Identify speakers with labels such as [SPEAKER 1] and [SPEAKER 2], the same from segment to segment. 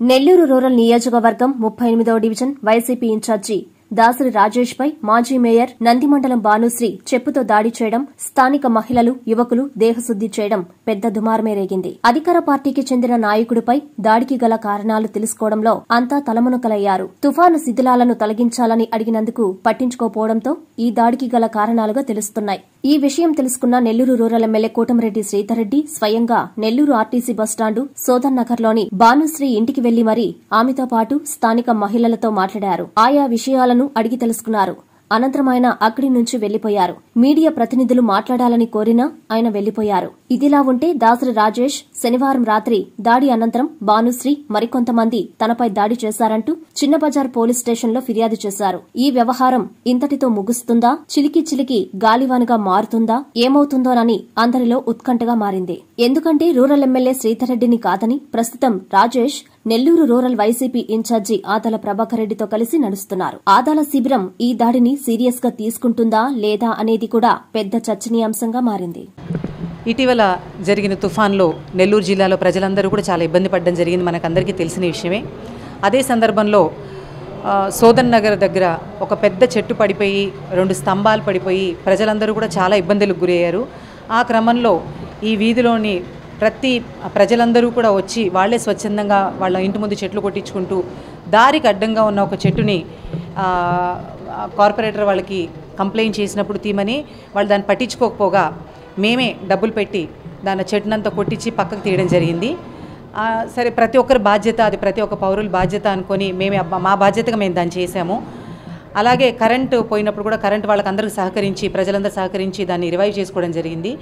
[SPEAKER 1] Nellore rural నియోజకవర్గం ముప్పై ఎనిమిదవ division YCP incharge Dasari Rajesh పై మాజీ మేయర్ నందిమండలం భానుశ్రీ చెప్పుతో దాడి చేయడం స్థానిక మహిళలు యువకులు దేహశుద్ది చేయడం పెద్ద దుమారమే రేగింది. అధికార పార్టీకి చెందిన నాయకుడిపై దాడికి గల కారణాలు తెలుసుకోవడంలో అంతా తలమునకలయ్యారు. తుఫాను శిథిలాలను తొలగించాలని అడిగినందుకు పట్టించుకోపోవడంతో ఈ దాడికి గల కారణాలుగా తెలుస్తున్నాయి. ఈ విషయం తెలుసుకున్న నెల్లూరు రూరల్ ఎమ్మెల్యే కోటమిరెడ్డి శ్రీధర్రెడ్డి స్వయంగా నెల్లూరు ఆర్టీసీ బస్టాండు సోదన్ నగర్లోని భానుశ్రీ ఇంటికి వెళ్ళి మరీ ఆమెతో పాటు స్థానిక మహిళలతో మాట్లాడారు. ఆయా విషయాలను అడిగి తెలుసుకున్నారు. అనంతరం ఆయన అక్కడి నుంచి వెళ్ళిపోయారు. మీడియా ప్రతినిధులు మాట్లాడాలని కోరినా ఆయన వెళ్ళిపోయారు. ఇదిలా ఉంటే దాసరి రాజేష్ శనివారం రాత్రి దాడి అనంతరం భానుశ్రీ మరికొంతమంది తనపై దాడి చేశారంటూ చిన్నబజార్ పోలీస్ స్టేషన్లో ఫిర్యాదు చేశారు. ఈ వ్యవహారం ఇంతటితో ముగుస్తుందా? చిలికి చిలికి గాలివానుగా మారుతుందా? ఏమవుతుందోనని అందరిలో ఉత్కంఠగా మారింది. ఎందుకంటే రూరల్ ఎమ్మెల్యే శ్రీధర్రెడ్డిని కాదని ప్రస్తుతం Rajesh Nellore rural YCP incharge Adala Prabhakar రెడ్డితో కలిసి నడుస్తున్నారు. ఆదాల శిబిరం ఈ దాడిని సీరియస్గా తీసుకుంటుందా లేదా అనేది కూడా పెద్ద చర్చనీయాంశంగా మారింది.
[SPEAKER 2] ఇటీవల జరిగిన తుఫాన్లో నెల్లూరు జిల్లాలో ప్రజలందరూ కూడా చాలా ఇబ్బంది పడడం జరిగింది మనకందరికీ తెలిసిన విషయమే. అదే సందర్భంలో సోదన్ నగర్ దగ్గర ఒక పెద్ద చెట్టు పడిపోయి రెండు స్తంభాలు పడిపోయి ప్రజలందరూ కూడా చాలా ఇబ్బందులకు గురయ్యారు. ఆ క్రమంలో ఈ వీధిలోని ప్రతి ప్రజలందరూ కూడా వచ్చి వాళ్ళే స్వచ్ఛందంగా వాళ్ళ ఇంటి ముందు చెట్లు కొట్టించుకుంటూ దారికి అడ్డంగా ఉన్న ఒక చెట్టుని కార్పొరేటర్ వాళ్ళకి కంప్లైంట్ చేసినప్పుడు తీమని వాళ్ళు దాన్ని పట్టించుకోకపోగా మేమే డబ్బులు పెట్టి దాని చెట్టునంతా కొట్టించి పక్కకు తీయడం జరిగింది. సరే ప్రతి ఒక్కరి బాధ్యత అది ప్రతి ఒక్క పౌరుల బాధ్యత అనుకొని మేమే మా బాధ్యతగా మేము దాన్ని చేసాము అలాగే కరెంటు పోయినప్పుడు కూడా కరెంట్ వాళ్ళకి అందరికీ సహకరించి ప్రజలందరూ సహకరించి దాన్ని రివైవ్ చేసుకోవడం జరిగింది.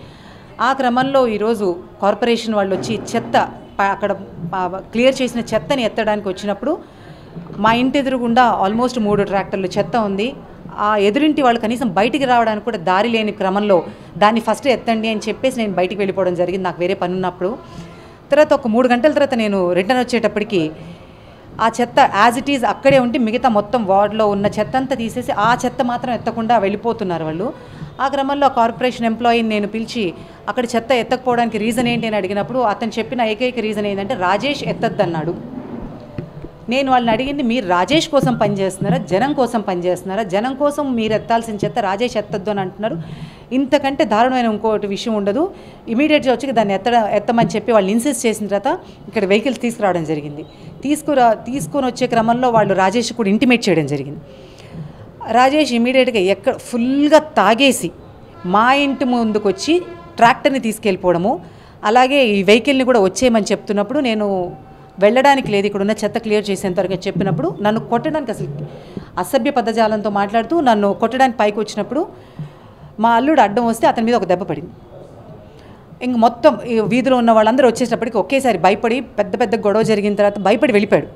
[SPEAKER 2] ఆ క్రమంలో ఈరోజు కార్పొరేషన్ వాళ్ళు వచ్చి చెత్త అక్కడ క్లియర్ చేసిన చెత్తని ఎత్తడానికి వచ్చినప్పుడు మా ఇంటి ఎదురుగుండా ఆల్మోస్ట్ మూడు ట్రాక్టర్లు చెత్త ఉంది. ఆ ఎదురింటి వాళ్ళు కనీసం బయటికి రావడానికి కూడా దారి లేని క్రమంలో దాన్ని ఫస్ట్ ఎత్తండి అని చెప్పేసి నేను బయటికి వెళ్ళిపోవడం జరిగింది. నాకు వేరే పని ఉన్నప్పుడు. తర్వాత ఒక మూడు గంటల తర్వాత నేను రిటర్న్ వచ్చేటప్పటికి ఆ చెత్త యాజ్ ఇట్ ఈజ్ అక్కడే ఉండి మిగతా మొత్తం వార్డులో ఉన్న చెత్త అంతా తీసేసి ఆ చెత్త మాత్రం ఎత్తకుండా వెళ్ళిపోతున్నారు వాళ్ళు. ఆ క్రమంలో కార్పొరేషన్ ఎంప్లాయీని నేను పిలిచి అక్కడ చెత్త ఎత్తకపోవడానికి రీజన్ ఏంటి అని అడిగినప్పుడు అతను చెప్పిన ఏకైక రీజన్ ఏంటంటే రాజేష్ ఎత్తద్దన్నాడు. నేను వాళ్ళని అడిగింది మీరు రాజేష్ కోసం పనిచేస్తున్నారా జనం కోసం పనిచేస్తున్నారా జనం కోసం మీరు ఎత్తాల్సిన చెత్త రాజేష్ ఎత్తద్దు అని అంటున్నారు. ఇంతకంటే దారుణమైన ఇంకోటి విషయం ఉండదు. ఇమీడియట్గా వచ్చి దాన్ని ఎత్త ఎత్తమని చెప్పి వాళ్ళు ఇన్సిస్ట్ చేసిన తర్వాత ఇక్కడ వెహికల్స్ తీసుకురావడం జరిగింది. తీసుకురా తీసుకొని వచ్చే క్రమంలో వాళ్ళు రాజేష్ కూడా ఇంటిమేట్ చేయడం జరిగింది. రాజేష్ ఇమీడియట్గా ఎక్కడ ఫుల్గా తాగేసి మా ఇంటి ముందుకు వచ్చి ట్రాక్టర్ని తీసుకెళ్ళిపోవడము. అలాగే ఈ వెహికల్ని కూడా వచ్చేయమని చెప్తున్నప్పుడు నేను వెళ్ళడానికి లేదు ఇక్కడ ఉన్న చెత్త క్లియర్ చేసేంతవరకు చెప్పినప్పుడు నన్ను కొట్టడానికి అసలు అసభ్య పదజాలంతో మాట్లాడుతూ నన్ను కొట్టడానికి పైకి వచ్చినప్పుడు మా అల్లుడు అడ్డం వస్తే అతని మీద ఒక దెబ్బ పడింది. ఇంక మొత్తం వీధిలో ఉన్న వాళ్ళందరూ వచ్చేటప్పటికి ఒకేసారి భయపడి పెద్ద పెద్ద గొడవ జరిగిన తర్వాత భయపడి వెళ్ళిపోయాడు.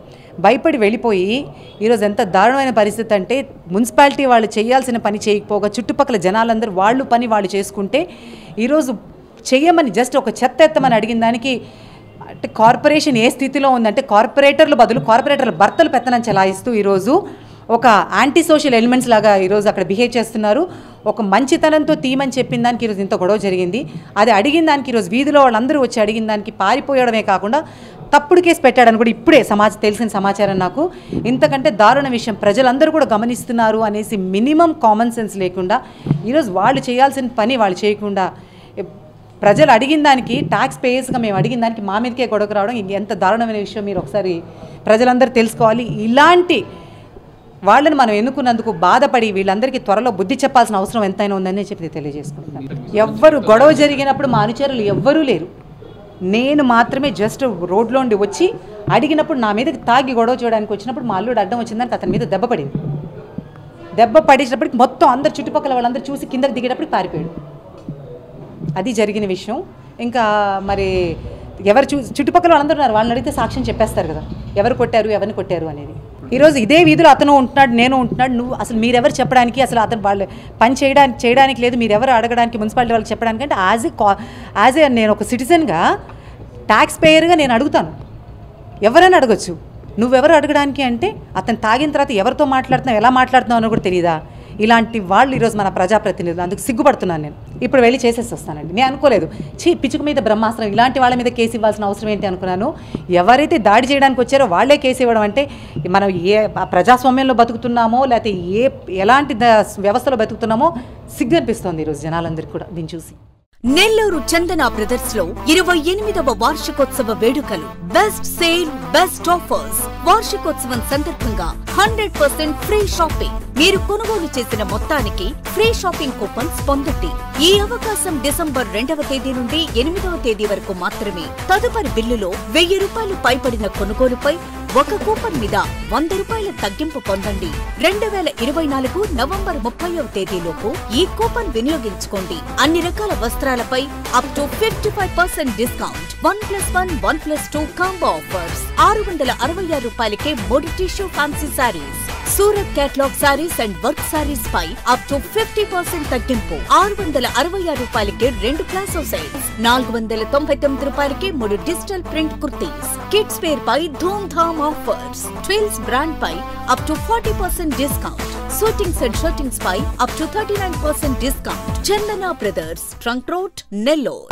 [SPEAKER 2] భయపడి వెళ్ళిపోయి ఈరోజు ఎంత దారుణమైన పరిస్థితి అంటే మున్సిపాలిటీ వాళ్ళు చేయాల్సిన పని చేయకపోగా చుట్టుపక్కల జనాలందరూ వాళ్ళు పని వాళ్ళు చేసుకుంటే ఈరోజు చెయ్యమని జస్ట్ ఒక చెత్త ఎత్తమని అడిగిన దానికి అంటే కార్పొరేషన్ ఏ స్థితిలో ఉందంటే కార్పొరేటర్లు బదులు కార్పొరేటర్ల భర్తలు పెత్తనం చెలాయిస్తూ ఈరోజు ఒక యాంటీ సోషల్ ఎలిమెంట్స్ లాగా ఈరోజు అక్కడ బిహేవ్ చేస్తున్నారు. ఒక మంచితనంతో తీమని చెప్పిన దానికి ఈరోజు ఇంత గొడవ జరిగింది. అది అడిగిన దానికి ఈరోజు వీధిలో వాళ్ళందరూ వచ్చి అడిగిన దానికి పారిపోయడమే కాకుండా తప్పుడు కేసు పెట్టాడని కూడా ఇప్పుడే సమాజ తెలిసిన సమాచారం నాకు. ఇంతకంటే దారుణ విషయం ప్రజలందరూ కూడా గమనిస్తున్నారు అనేసి మినిమం కామన్ సెన్స్ లేకుండా ఈరోజు వాళ్ళు చేయాల్సిన పని వాళ్ళు చేయకుండా ప్రజలు అడిగిన దానికి ట్యాక్స్ పేయర్స్గా మేము అడిగిన దానికి మా మీదకే గొడవకు రావడం ఎంత దారుణమైన విషయం మీరు ఒకసారి ప్రజలందరూ తెలుసుకోవాలి. ఇలాంటి వాళ్ళని మనం ఎన్నుకున్నందుకు బాధపడి వీళ్ళందరికీ త్వరలో బుద్ధి చెప్పాల్సిన అవసరం ఎంతైనా ఉందని చెప్పి తెలియజేసుకుంటున్నాను. ఎవ్వరు గొడవ జరిగినప్పుడు మా అనుచరులు ఎవ్వరూ లేరు. నేను మాత్రమే జస్ట్ రోడ్లో ఉండి వచ్చి అడిగినప్పుడు నా మీదకి తాగి గొడవ చేయడానికి వచ్చినప్పుడు మా అల్లుడు అడ్డం వచ్చిందని అతని మీద దెబ్బ పడింది. దెబ్బ పడేసినప్పటికి మొత్తం అందరు చుట్టుపక్కల వాళ్ళందరూ చూసి కిందకి దిగేటప్పుడు పారిపోయాడు. అది జరిగిన విషయం. ఇంకా మరి ఎవరు చూ చుట్టుపక్కల వాళ్ళందరూ ఉన్నారు. వాళ్ళని అడిగితే సాక్ష్యం చెప్పేస్తారు కదా. ఎవరు కొట్టారు? ఎవరిని కొట్టారు అనేది. ఈరోజు ఇదే వీధిలో అతను ఉంటున్నాడు నేను ఉంటున్నాడు నువ్వు అసలు మీరెవరు చెప్పడానికి అసలు అతను వాళ్ళు పని చేయడానికి చేయడానికి లేదు మీరు అడగడానికి మున్సిపాలిటీ వాళ్ళకి చెప్పడానికి అంటే యాజ్ ఏ కా యాజ్ ఏ నేను ఒక సిటిజన్గా ట్యాక్స్ పేయర్గా నేను అడుగుతాను. ఎవరైనా అడగచ్చు. నువ్వెవరు అడగడానికి అంటే అతను తాగిన తర్వాత ఎవరితో మాట్లాడుతున్నావు ఎలా మాట్లాడుతున్నావు అని కూడా తెలియదా ఇలాంటి వాళ్ళు ఈరోజు మన ప్రజాప్రతినిధులు. అందుకు సిగ్గుపడుతున్నాను నేను. ఇప్పుడు వెళ్ళి చేసేసి వస్తానండి. నేను అనుకోలేదు. చీ పిచ్చుకు మీద బ్రహ్మాస్త్రం ఇలాంటి వాళ్ళ మీద కేసు ఇవ్వాల్సిన అవసరం ఏంటి అనుకున్నాను. ఎవరైతే దాడి చేయడానికి వచ్చారో వాళ్ళే కేసు ఇవ్వడం అంటే మనం ఏ ప్రజాస్వామ్యంలో బతుకుతున్నామో లేకపోతే ఏ ఎలాంటి ద- వ్యవస్థలో బతుకుతున్నామో సిగ్గు అనిపిస్తుంది ఈరోజు జనాలందరికీ కూడా. దీన్ని చూసి.
[SPEAKER 3] నెల్లూరు చందన బ్రదర్స్లో ఇరవై ఎనిమిదవ వార్షికోత్సవ వేడుకలు. బెస్ట్ సేల్ బెస్ట్ ఆఫర్స్ వార్షికోత్సవం సందర్భంగా హండ్రెడ్ పర్సెంట్ ఫ్రీ షాపింగ్. మీరు కొనుగోలు చేసిన మొత్తానికి ఫ్రీ షాపింగ్ కూపన్స్ పొందండి. ఈ అవకాశం డిసెంబర్ రెండవ తేదీ నుండి ఎనిమిదవ తేదీ వరకు మాత్రమే. తదుపరి బిల్లులో వెయ్యి రూపాయలు పైబడిన కొనుగోలుపై ఒక కూపన్ మీద వంద రూపాయల తగ్గింపు పొందండి. రెండు వేల ఇరవై నాలుగు నవంబర్ ముప్పైవ తేదీలోపు ఈ కూపన్ వినియోగించుకోండి. అన్ని రకాల వస్త్రాలపై up to fifty five percent discount one plus one one plus two combo offers ఆరు వందల అరవై ఆరు రూపాయలకే మూడు tissue fancy saris Surat catalogue saris and work saris pi up to fifty percent తగ్గింపు. ఆరు వందల అరవై ఆరు రూపాయలకి రెండు ప్లాసో సైజ్ నాలుగు వందల తొంభై తొమ్మిది రూపాయలకి మూడు digital print kurtis. Kids wear పై ధూమ్ ధామ్ offers. Twills brand pi up to forty percent discount suitings and shirtings pi up to thirty nine percent discount Chandana brothers trunk road Nellore